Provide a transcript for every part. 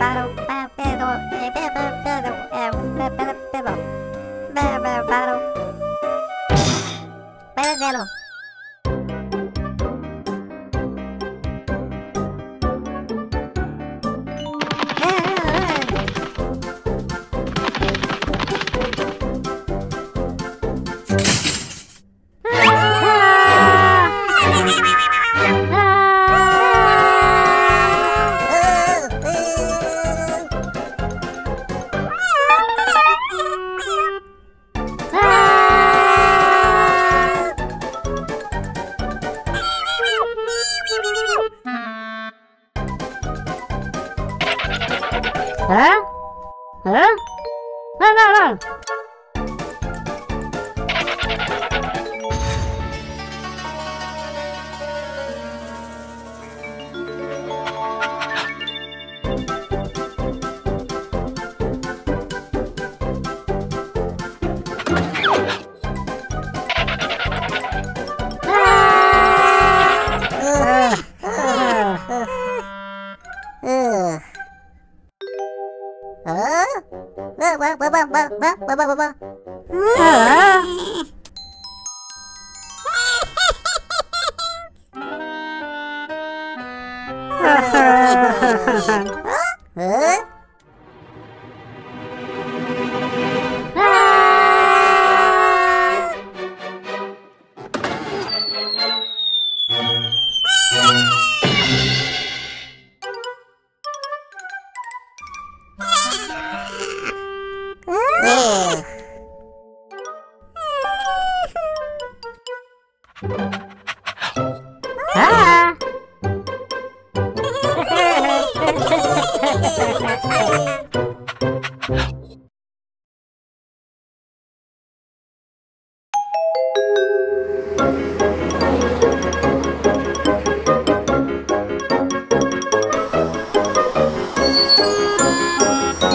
battle. Yeah. Huh? Huh? Música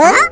え